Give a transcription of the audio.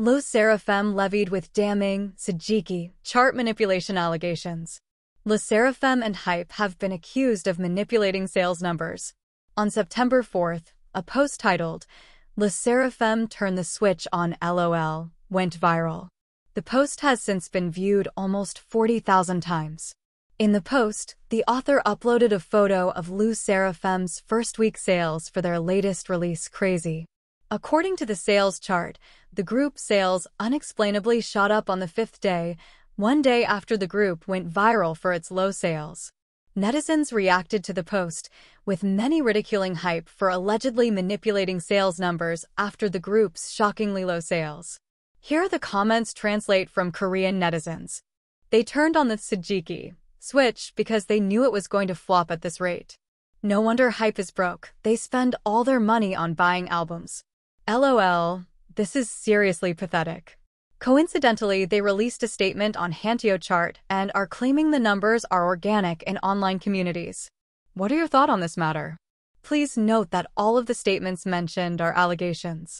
LE SSERAFIM levied with damning, Sajaegi, chart manipulation allegations. LE SSERAFIM and HYBE have been accused of manipulating sales numbers. On September 4th, a post titled, LE SSERAFIM Turn the Switch on LOL, went viral. The post has since been viewed almost 40,000 times. In the post, the author uploaded a photo of LE SSERAFIM's first week sales for their latest release, Crazy. According to the sales chart, the group sales unexplainably shot up on the fifth day, one day after the group went viral for its low sales. Netizens reacted to the post, with many ridiculing HYBE for allegedly manipulating sales numbers after the group's shockingly low sales. Here are the comments translate from Korean netizens. They turned on the Sajaegi switch because they knew it was going to flop at this rate. No wonder HYBE is broke. They spend all their money on buying albums. LOL, this is seriously pathetic. Coincidentally, they released a statement on Hanteo chart and are claiming the numbers are organic in online communities. What are your thoughts on this matter? Please note that all of the statements mentioned are allegations.